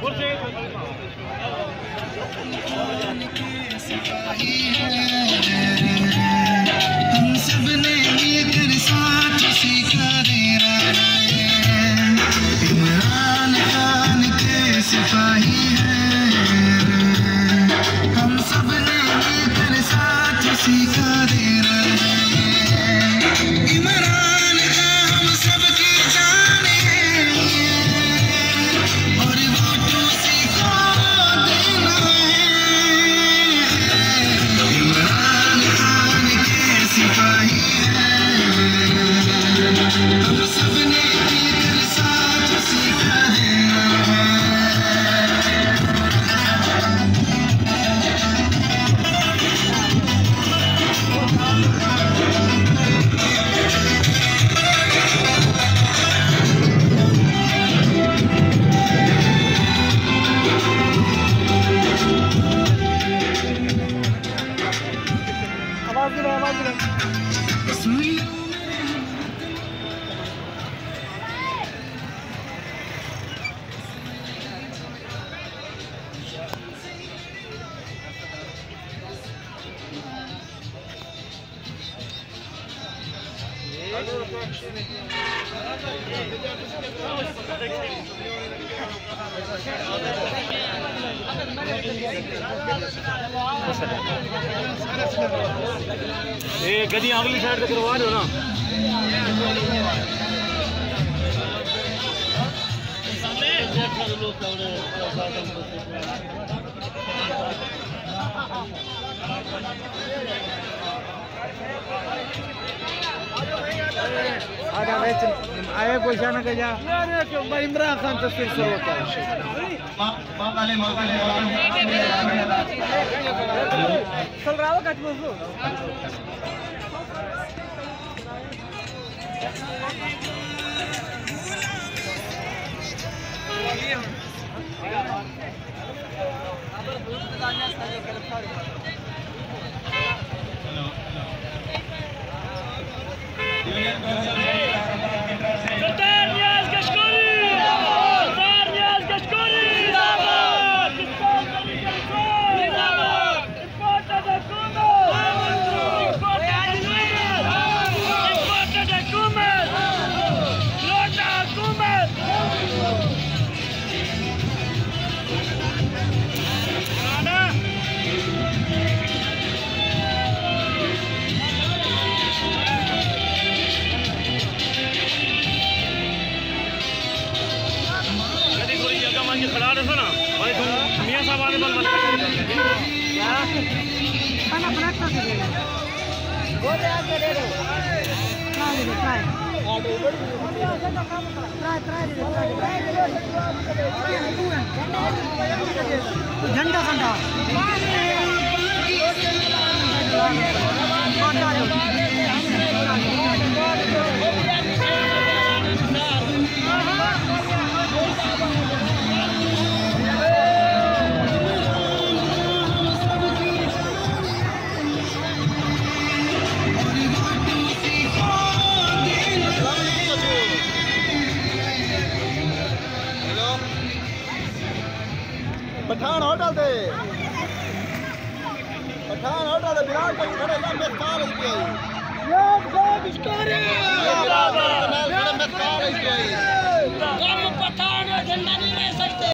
کو ہے ਇਹ ਗੱਡੀਆਂ ਅਗਲੀ ਸਾਈਡ ਤੇ ਕਰਵਾ ਦਿਓ ਨਾ ਸਾਹਮਣੇ ਦੇਖ ਲਓ ਸਾਹਮਣੇ ਸਾਹਮਣੇ آئے کوئی جانا کہ جا عمران خان تصویر شروع ہوتا ہے تھوڑی جگہ مان کے کھڑا رہو نا بھائی تم میاں صاحب آنے بل جھنڈا کنڈا پٹھان ہوٹل دے پٹھان ہوٹل دے بلال بھائی کھڑے